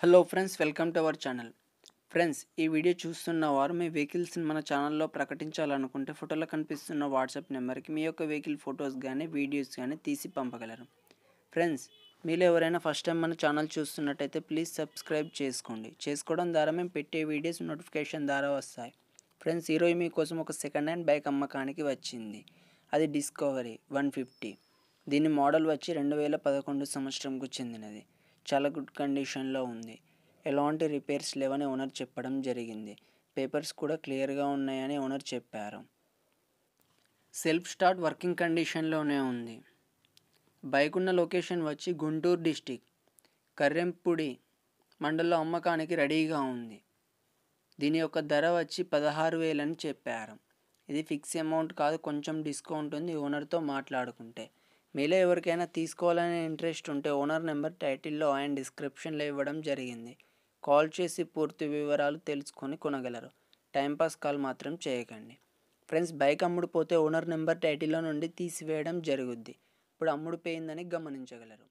Hello friends welcome to our channel friends ఈ video చూస్తున్న వారు మీ వెహికల్స్ని మన ఛానల్లో ప్రకటించాలనుకుంటే ఫోటోలో కనిపిస్తున్న వాట్సాప్ నెంబర్కి మీ యొక్క వెహికల్ ఫొటోస్ కానీ వీడియోస్ కానీ తీసి పంపగలరు. ఫ్రెండ్స్ మీరు ఎవరైనా ఫస్ట్ టైం మన ఛానల్ చూస్తున్నట్టయితే ప్లీజ్ సబ్స్క్రైబ్ చేసుకోండి. చేసుకోవడం ద్వారా మేము పెట్టే వీడియోస్ నోటిఫికేషన్ ద్వారా వస్తాయి. ఫ్రెండ్స్ ఈరోజు మీకోసం ఒక సెకండ్ హ్యాండ్ బైక్ అమ్మకానికి వచ్చింది. అది డిస్కవరీ వన్ ఫిఫ్టీ. దీని మోడల్ వచ్చి రెండు వేల పదకొండు సంవత్సరంకు చెందినది. చాలా గుడ్ కండిషన్లో ఉంది. ఎలాంటి రిపేర్స్ లేవని ఓనర్ చెప్పడం జరిగింది. పేపర్స్ కూడా క్లియర్గా ఉన్నాయని ఓనర్ చెప్పారు. సెల్ఫ్ స్టార్ట్ వర్కింగ్ కండిషన్లోనే ఉంది. బైక్ ఉన్న లొకేషన్ వచ్చి గుంటూరు డిస్టిక్. కర్రెంపుడి మండలం అమ్మకానికి రెడీగా ఉంది. దీని యొక్క ధర వచ్చి పదహారు వేలని చెప్పారు. ఇది ఫిక్స్ అమౌంట్ కాదు కొంచెం డిస్కౌంట్ ఉంది ఓనర్తో మాట్లాడుకుంటే. మీలో ఎవరికైనా తీసుకోవాలనే ఇంట్రెస్ట్ ఉంటే ఓనర్ నెంబర్ టైటిల్లో అండ్ డిస్క్రిప్షన్లో ఇవ్వడం జరిగింది. కాల్ చేసి పూర్తి వివరాలు తెలుసుకొని కొనగలరు. టైంపాస్ కాల్ మాత్రం చేయకండి. ఫ్రెండ్స్ బైక్ అమ్ముడుపోతే ఓనర్ నెంబర్ టైటిల్లో నుండి తీసివేయడం జరుగుద్ది. ఇప్పుడు అమ్ముడుపోయిందని గమనించగలరు.